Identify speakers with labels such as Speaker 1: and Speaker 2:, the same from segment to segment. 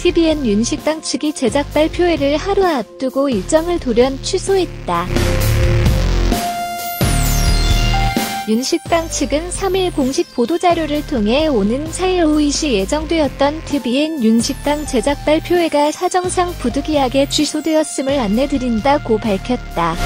Speaker 1: TVN 윤식당 측이 제작 발표회를 하루 앞두고 일정을 돌연 취소했다. 윤식당 측은 3일 공식 보도자료를 통해 오는 4일 오후 2시 예정되었던 TVN 윤식당 제작 발표회가 사정상 부득이하게 취소되었음을 안내드린다고 밝혔다.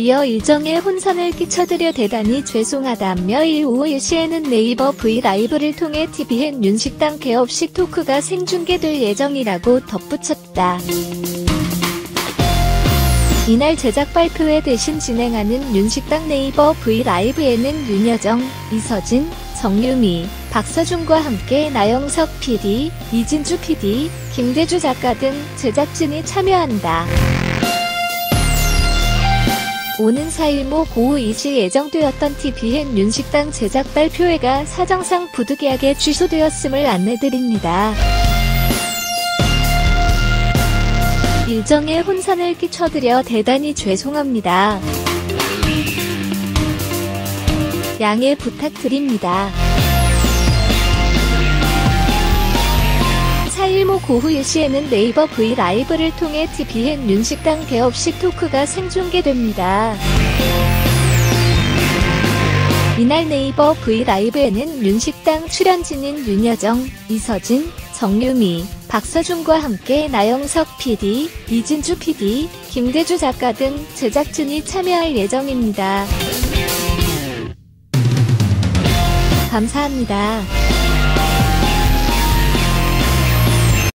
Speaker 1: 이어 일정에 혼선을 끼쳐드려 대단히 죄송하다며 일 오후 1시에는 네이버 브이라이브를 통해 TVN 윤식당 개업식 토크가 생중계될 예정이라고 덧붙였다. 이날 제작 발표회 대신 진행하는 윤식당 네이버 브이라이브에는 윤여정, 이서진, 정유미, 박서준과 함께 나영석 PD, 이진주 PD, 김대주 작가 등 제작진이 참여한다. 오는 4일 모 오후 2시 예정되었던 TVN 윤식당 제작 발표회가 사정상 부득이하게 취소되었음을 안내드립니다. 일정에 혼선을 끼쳐드려 대단히 죄송합니다. 양해 부탁드립니다. 4일 모 오후 1시에는 네이버 브이라이브를 통해 TVN 윤식당 개업식 토크가 생중계됩니다. 이날 네이버 브이라이브에는 윤식당 출연진인 윤여정, 이서진, 정유미, 박서준과 함께 나영석 PD, 이진주 PD, 김대주 작가 등 제작진이 참여할 예정입니다. 감사합니다.